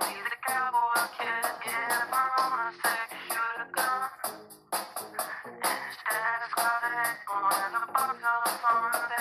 Instead of closet, born as a the phone